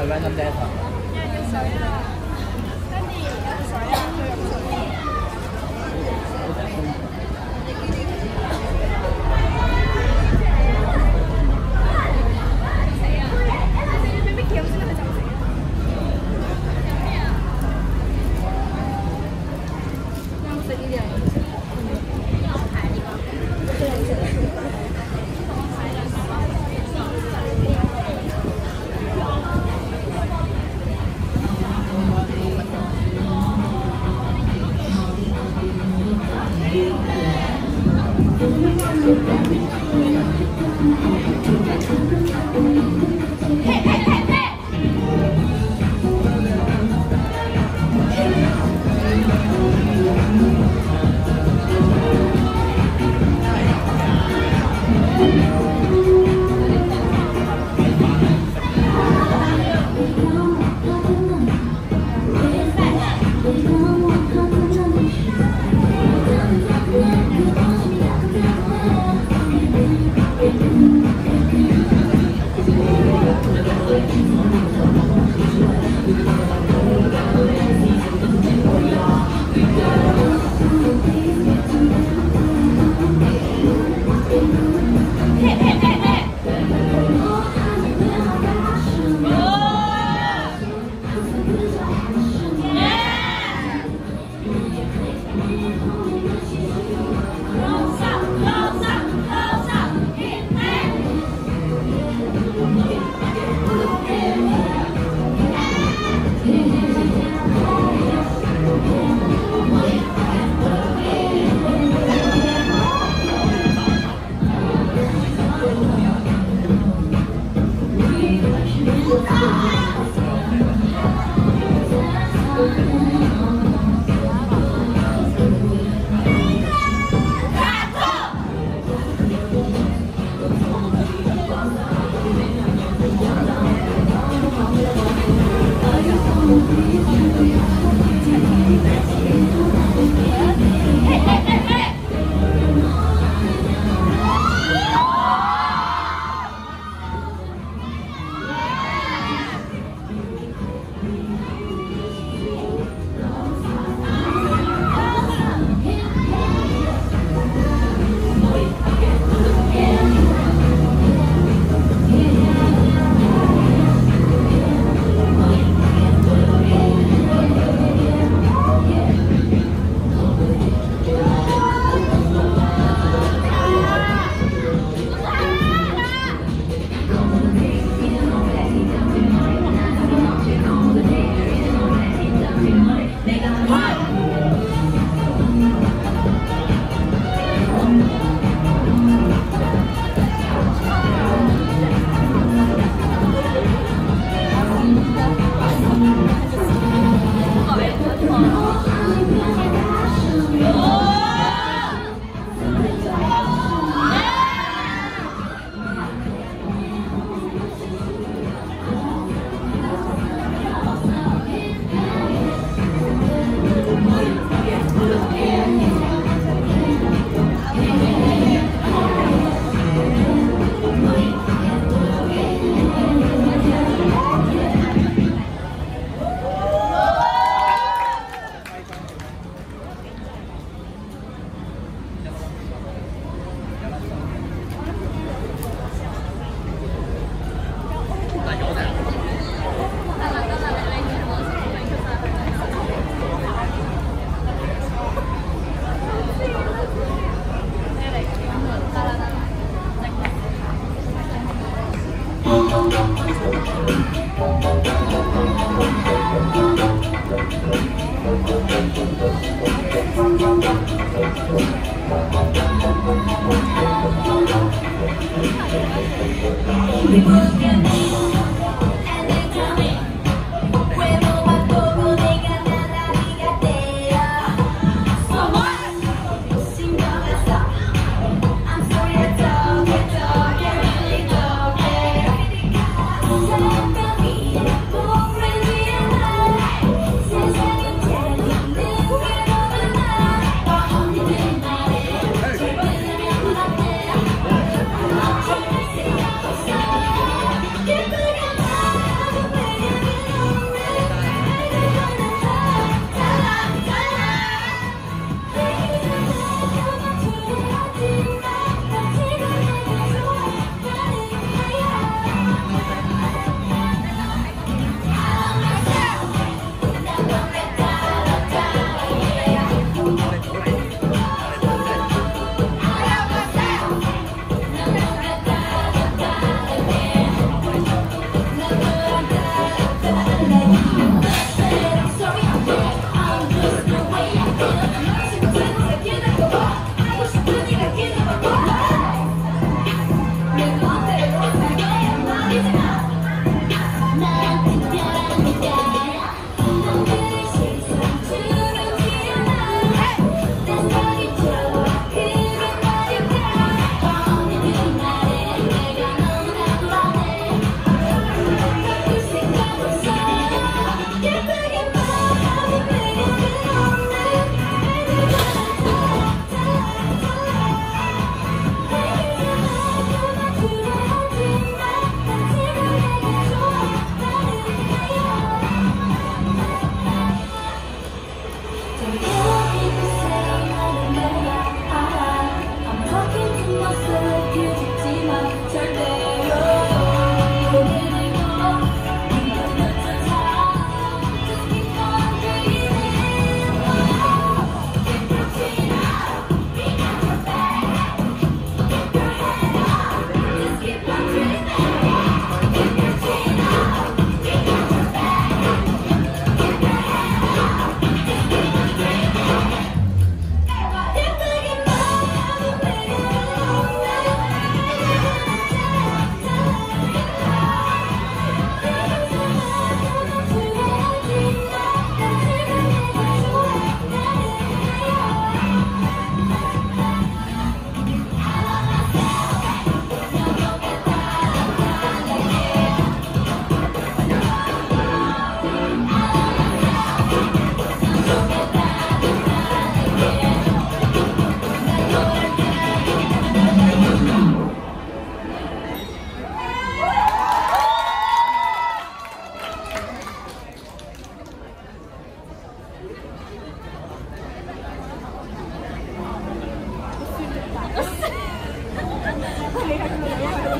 有人要水啦！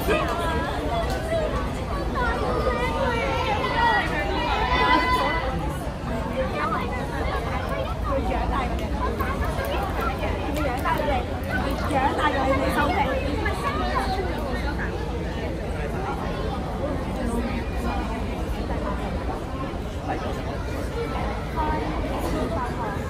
Thank you.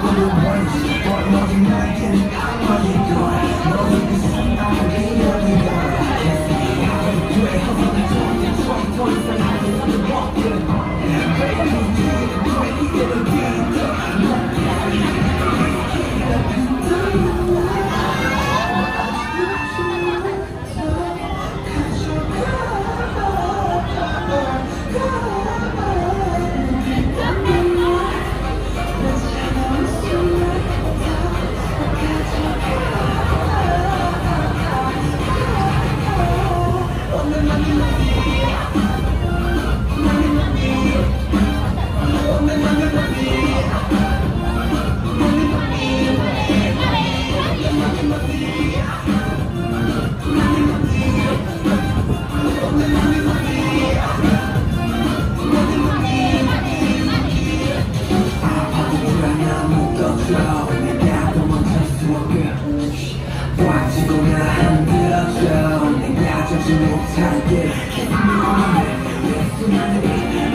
Rock on 힘들어져 내가 도망칠 수 없게 꽉지고나 흔들어져 내가 젖지 못하게 계속 누르는데 왜 수많은